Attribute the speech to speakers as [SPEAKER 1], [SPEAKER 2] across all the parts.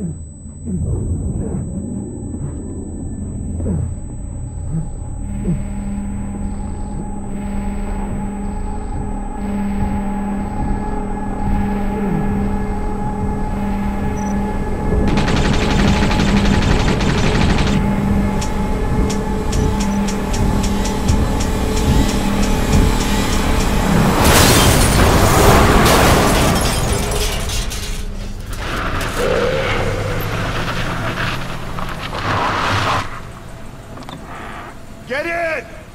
[SPEAKER 1] Thank you.
[SPEAKER 2] Get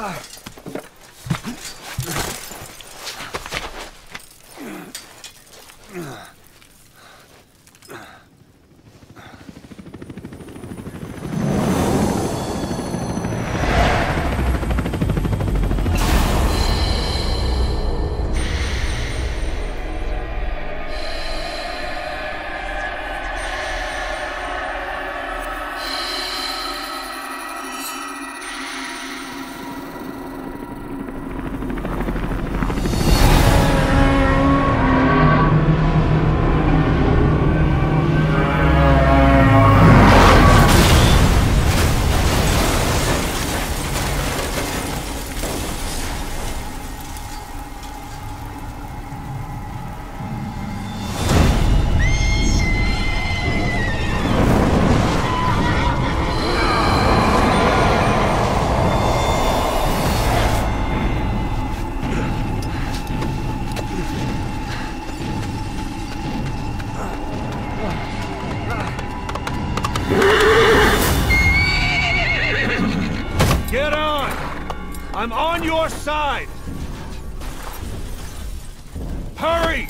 [SPEAKER 2] in! I'm on your side! Hurry!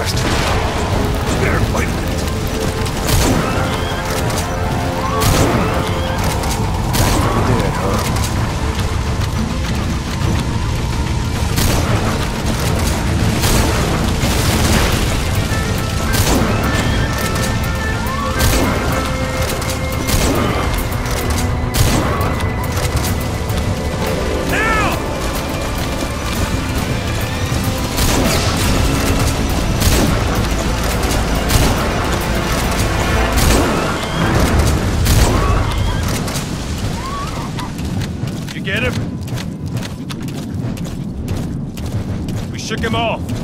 [SPEAKER 1] Bastard.
[SPEAKER 2] Take him.